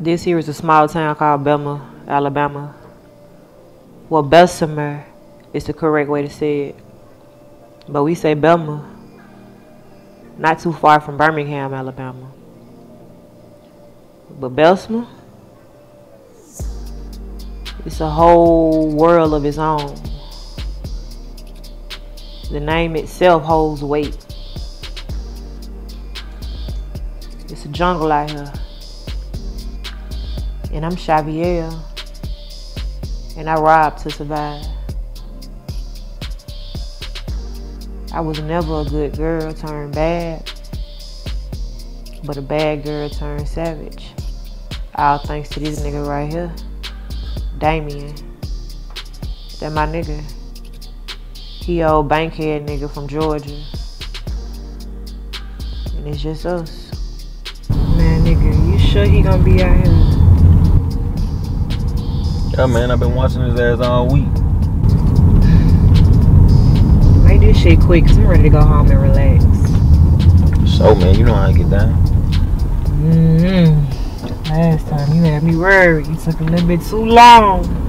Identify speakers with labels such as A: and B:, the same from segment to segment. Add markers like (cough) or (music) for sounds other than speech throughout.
A: This here is a small town called Belma, Alabama. Well, Bessemer is the correct way to say it. But we say Belma. Not too far from Birmingham, Alabama. But Bessemer, it's a whole world of its own. The name itself holds weight. It's a jungle out here. And I'm Xavier. And I rob to survive. I was never a good girl turned bad, but a bad girl turned savage. All thanks to this nigga right here, Damien. That my nigga. He old bankhead nigga from Georgia. And it's just us. Man, nigga, you sure he gonna be out here?
B: Yeah, man, I've been watching his ass all week.
A: Make this shit quick, cause I'm ready to go home and relax.
B: So, man, you know how I get down.
A: Mm-hmm. Last time you had me worried. You took a little bit too long.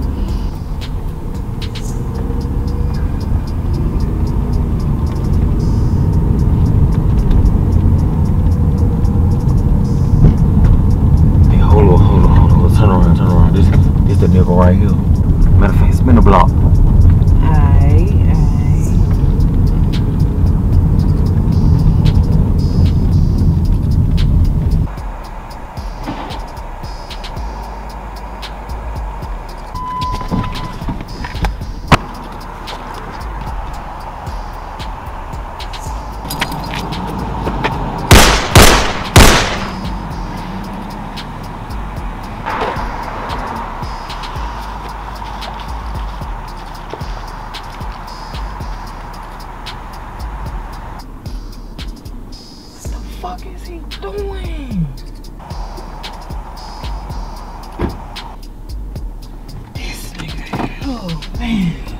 A: Oh man.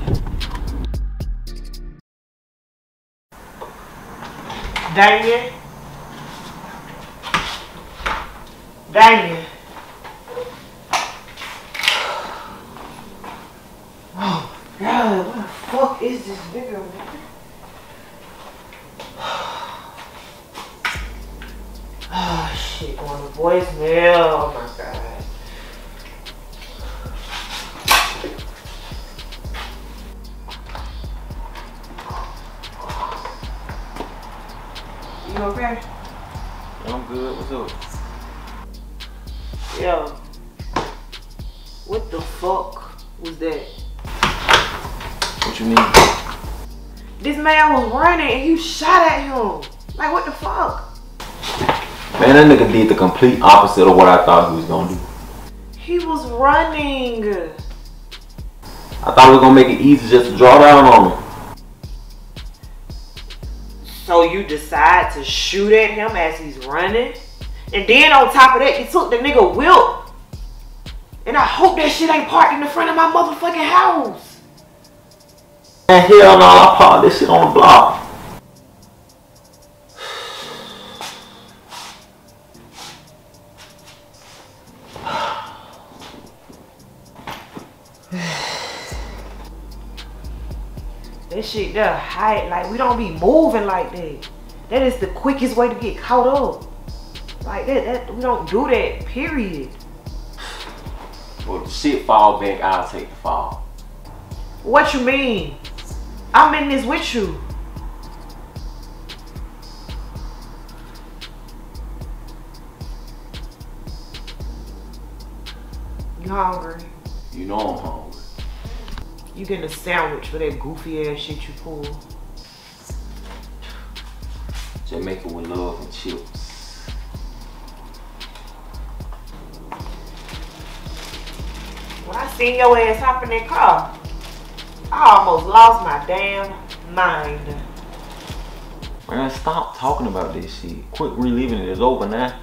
A: Damien? Damien? Oh God, what the fuck is this nigga? man? Oh shit, going to voicemail. Oh my god. You okay?
B: I'm good. What's up?
A: Yo. What the fuck was that?
B: What you mean?
A: This man was running and you shot at him. Like what the fuck?
B: Man, that nigga did the complete opposite of what I thought he was gonna do.
A: He was running.
B: I thought we was gonna make it easy just to draw down on him.
A: So you decide to shoot at him as he's running? And then on top of that, you took the nigga whip. And I hope that shit ain't parked in the front of my motherfucking house.
B: Man, hell no, I parked this shit on the block.
A: There high, like we don't be moving like that. That is the quickest way to get caught up. Like that, that we don't do that, period.
B: Well, shit fall back, I'll take the fall.
A: What you mean? I'm in this with you. You hungry?
B: You know I'm hungry.
A: You getting a sandwich for that goofy ass shit you pull.
B: Just make with love and chips.
A: When I seen your ass hop in that car, I almost lost my damn mind.
B: Man, stop talking about this shit. Quit reliving it. It's over now.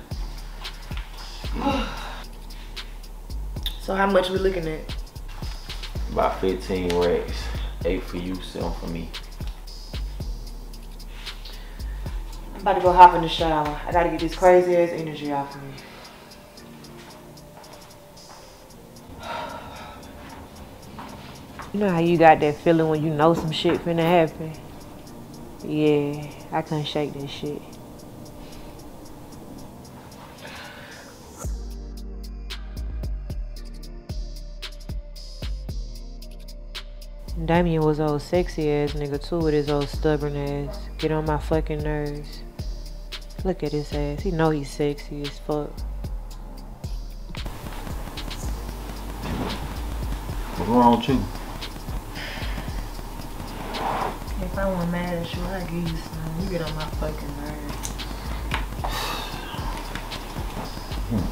B: (sighs)
A: So how much we looking at?
B: about 15 racks. Eight for you, seven for me.
A: I'm about to go hop in the shower. I gotta get this crazy ass energy off of me. You know how you got that feeling when you know some shit finna happen? Yeah, I couldn't shake that shit. Damien was old sexy ass nigga too with his old stubborn ass. Get on my fucking nerves. Look at his ass. He know he's sexy as fuck.
B: What's wrong with you?
A: If I want mad at you, I give you some. You get on my fucking nerves. Hmm.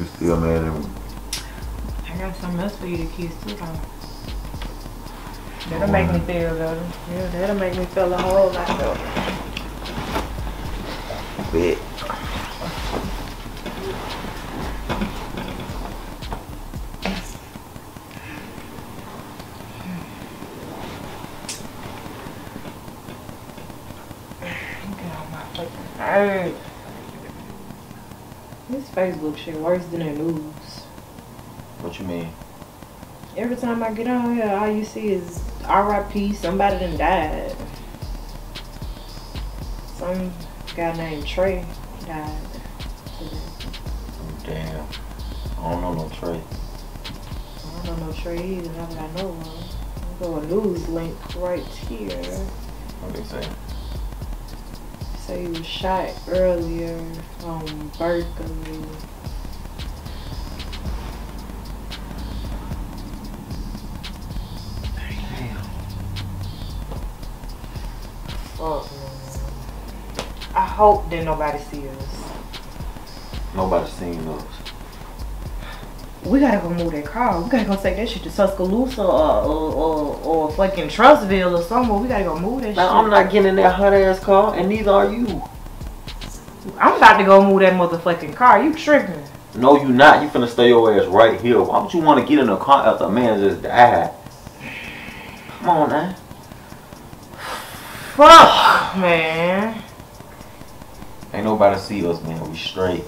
B: You still mad at me?
A: I got something else for you to kiss too, though. That'll make me feel better. Yeah, that'll make me feel a whole lot better.
B: Bet.
A: Get on my fucking nerves. This Facebook shit worse than the news.
B: What you mean?
A: Every time I get on here, all you see is RIP, somebody done died. Some guy named Trey died. today.
B: Damn. I don't know no Trey.
A: I don't know no Trey either, not that I know of. Go a news link right here.
B: What they say?
A: Say he was shot earlier on Berkeley. Fuck man. I hope that nobody see us.
B: Nobody seen us.
A: We gotta go move that car. We gotta go take that shit to Tuscaloosa or or, or, or fucking Trussville or somewhere. We gotta go move that
B: Now,
A: shit.
B: I'm not getting in that hot ass car, and neither are you.
A: I'm about to go move that motherfucking car. You tripping?
B: No, you not. You finna stay your ass right here. Why would you want to get in a car after a man just died? Come on, man.
A: Fuck, man.
B: Ain't nobody see us, man. We straight.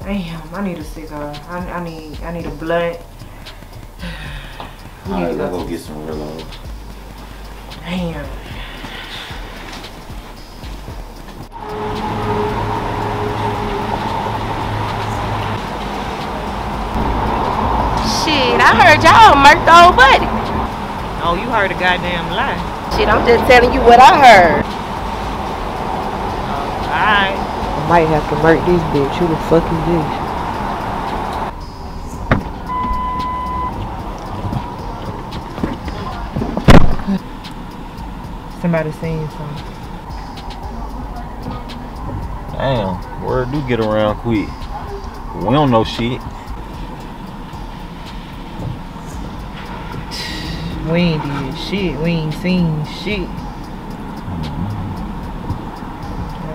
A: Damn, I need a cigar. I, I need I need a blunt. We need
B: Alright,
A: to
B: let's
A: go.
B: go get some Rillos.
A: Damn.
C: Shit, I heard y'all murked old buddy.
A: Oh, you heard a goddamn lie.
C: Shit, I'm just telling you what I heard.
A: Alright. I might have to murk this bitch. Who the fuck is this? Somebody saying something.
B: Damn, word do get around quick. We don't know shit.
A: We ain't did shit. We ain't seen shit. Mm-hmm.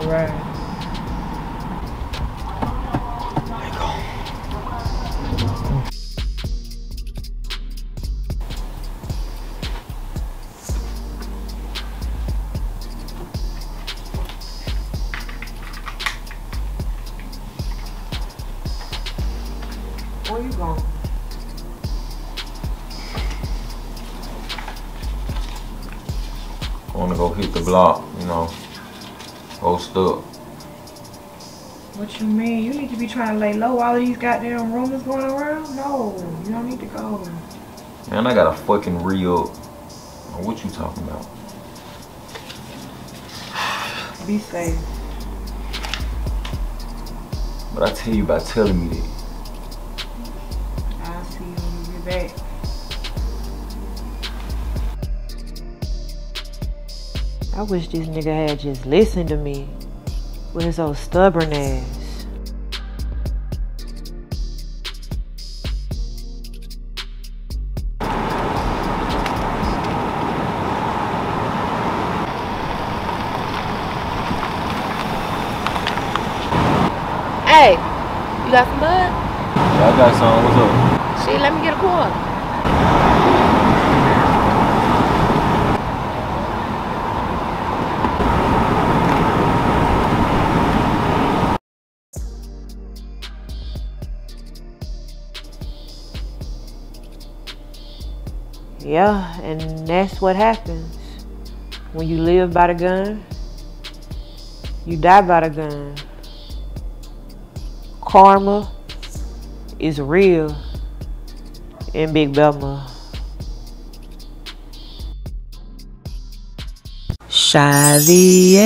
A: Alright.
B: I wanna go hit the block, you know. Post up.
A: What you mean? You need to be trying to lay low. All these goddamn rumors going around? No, you don't need to go.
B: Man, I got a fucking re-up. What you talking about?
A: Be safe.
B: But I tell you by telling me that.
A: I wish this nigga had just listened to me with his old stubborn ass.
C: Hey, you got some bud?
B: Yeah, I got some. What's up?
C: Shit, let me get a quarter.
A: Yeah, and that's what happens. When you live by the gun, you die by the gun. Karma is real in Big Belma. Shaviella.